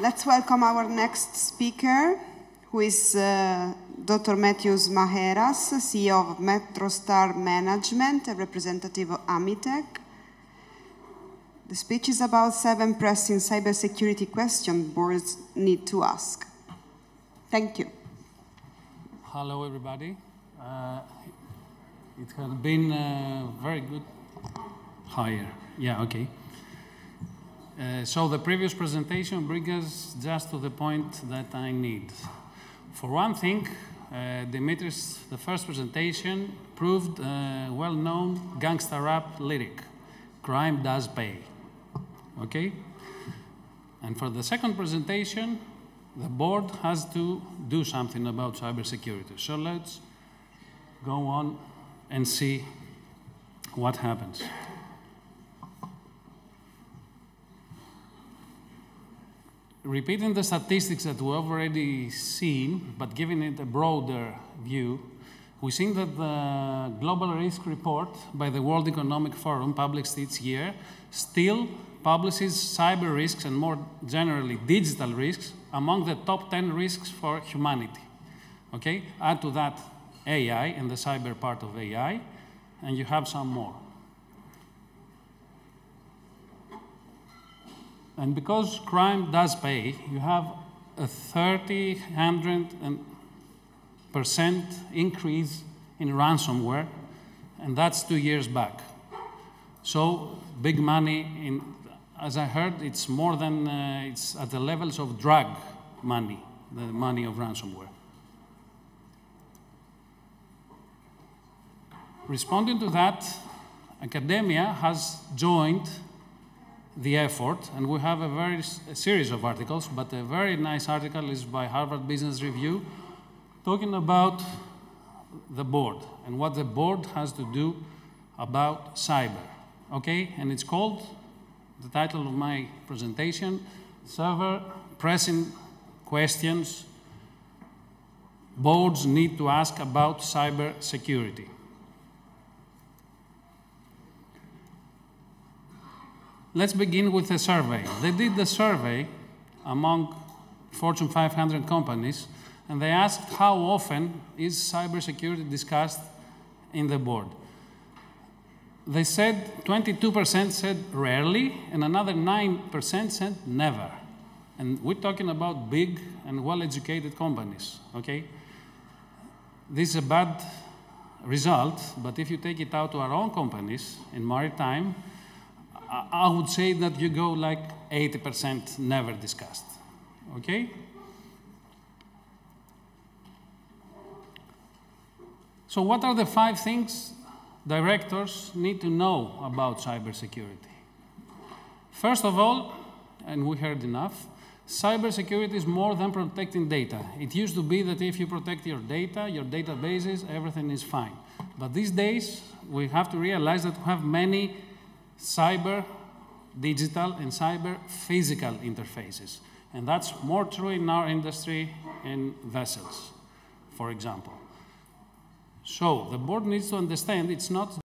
Let's welcome our next speaker, who is uh, Dr. Matthews Maheras, CEO of MetroStar Management, a representative of AMMITEC. The speech is about seven pressing cybersecurity questions boards need to ask. Thank you. Hello, everybody. Uh, it has been uh, very good. Higher. Yeah, okay. Uh, so the previous presentation brings us just to the point that I need. For one thing, uh, Dimitris, the first presentation, proved a well-known gangster rap lyric, crime does pay. Okay? And for the second presentation, the board has to do something about cybersecurity. So let's go on and see what happens. Repeating the statistics that we've already seen, but giving it a broader view, we think that the Global Risk Report by the World Economic Forum, published each year, still publishes cyber risks and more generally digital risks among the top 10 risks for humanity. Okay? Add to that AI and the cyber part of AI, and you have some more. And because crime does pay, you have a 30, 100% increase in ransomware, and that's two years back. So big money in, as I heard, it's more than, uh, it's at the levels of drug money, the money of ransomware. Responding to that, academia has joined the effort, and we have a very a series of articles, but a very nice article is by Harvard Business Review talking about the board and what the board has to do about cyber. Okay, and it's called the title of my presentation, Seven Pressing Questions Boards Need to Ask About Cyber Security. Let's begin with a survey. They did the survey among Fortune 500 companies, and they asked how often is cybersecurity discussed in the board. They said 22% said rarely, and another 9% said never. And we're talking about big and well-educated companies, okay? This is a bad result, but if you take it out to our own companies in maritime, I would say that you go like 80% never discussed. Okay? So, what are the five things directors need to know about cybersecurity? First of all, and we heard enough, cybersecurity is more than protecting data. It used to be that if you protect your data, your databases, everything is fine. But these days, we have to realize that we have many cyber digital and cyber physical interfaces. And that's more true in our industry in vessels, for example. So the board needs to understand it's not